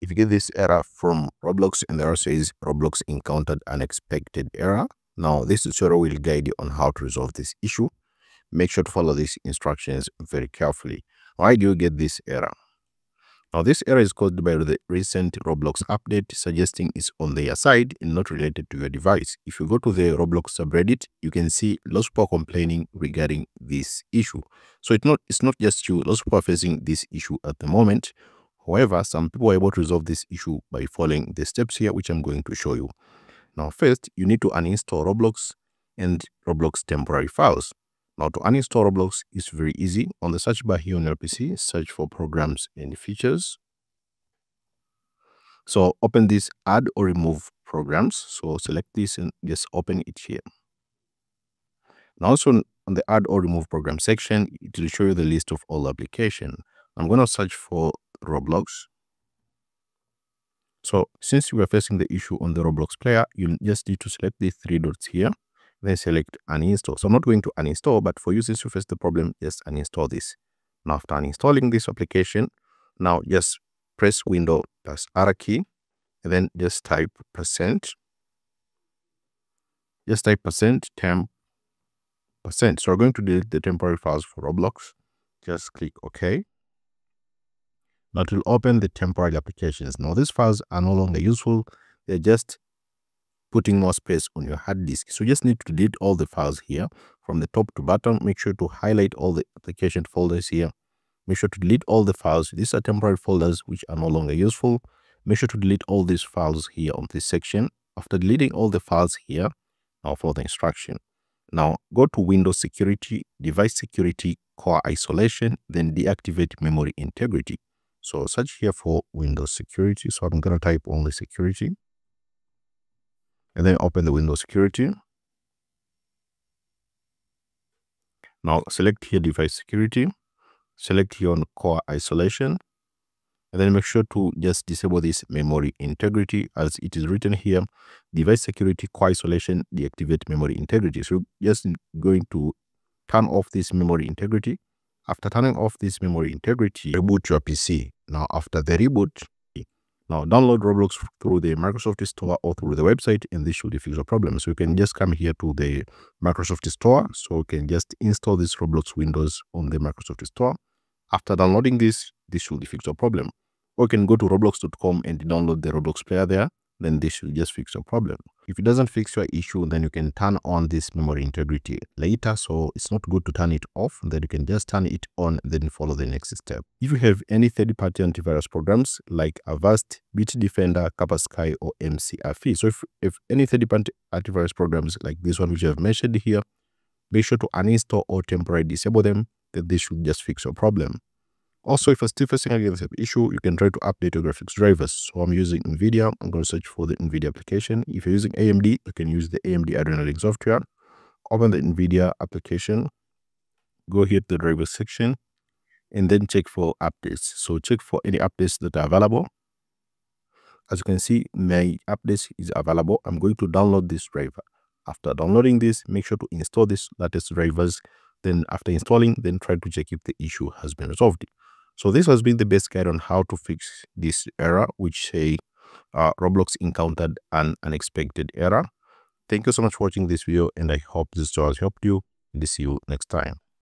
if you get this error from Roblox and the error says Roblox encountered unexpected error, now this tutorial will guide you on how to resolve this issue. Make sure to follow these instructions very carefully. Why do you get this error? Now this error is caused by the recent Roblox update suggesting it's on their side and not related to your device. If you go to the Roblox subreddit, you can see lots of people complaining regarding this issue. So it's not, it's not just you, lots of people are facing this issue at the moment. However, some people are able to resolve this issue by following the steps here, which I'm going to show you. Now first, you need to uninstall Roblox and Roblox temporary files. Now to uninstall Roblox is very easy. On the search bar here on your PC, search for programs and features. So open this add or remove programs. So select this and just open it here. Now also on the add or remove program section, it will show you the list of all application. I'm going to search for Roblox. So since you are facing the issue on the Roblox player, you just need to select the three dots here then select uninstall. So I'm not going to uninstall, but for you since you face the problem, just uninstall this. Now after uninstalling this application, now just press window plus R key, and then just type percent. Just type percent temp percent. So we're going to delete the temporary files for Roblox. Just click OK. It will open the temporary applications. Now these files are no longer useful. They're just putting more space on your hard disk. So you just need to delete all the files here from the top to bottom. Make sure to highlight all the application folders here. Make sure to delete all the files. These are temporary folders which are no longer useful. Make sure to delete all these files here on this section. After deleting all the files here, now follow the instruction. Now go to Windows Security, Device Security, Core Isolation, then deactivate memory integrity. So search here for Windows Security. So I'm going to type only security and then open the Windows Security. Now select here device security, select here on core isolation, and then make sure to just disable this memory integrity as it is written here, device security core isolation, deactivate memory integrity. So just going to turn off this memory integrity. After turning off this memory integrity, reboot your PC. Now after the reboot, now download Roblox through the Microsoft Store or through the website and this should fix your problem. So you can just come here to the Microsoft Store. So you can just install this Roblox Windows on the Microsoft Store. After downloading this, this should fix your problem. Or you can go to roblox.com and download the Roblox player there then this will just fix your problem. If it doesn't fix your issue, then you can turn on this memory integrity later. So it's not good to turn it off. Then you can just turn it on, then follow the next step. If you have any third-party antivirus programs like Avast, Bitdefender, Kaspersky, or McAfee. So if, if any third-party antivirus programs like this one which I have mentioned here, make sure to uninstall or temporarily disable them. Then this should just fix your problem. Also, if you're still facing any of issue, you can try to update your graphics drivers. So I'm using NVIDIA. I'm going to search for the NVIDIA application. If you're using AMD, you can use the AMD Adrenalin software. Open the NVIDIA application. Go here to the driver section and then check for updates. So check for any updates that are available. As you can see, my updates is available. I'm going to download this driver. After downloading this, make sure to install this latest drivers. Then after installing, then try to check if the issue has been resolved. So this has been the best guide on how to fix this error, which say uh, Roblox encountered an unexpected error. Thank you so much for watching this video and I hope this tutorial has helped you and see you next time.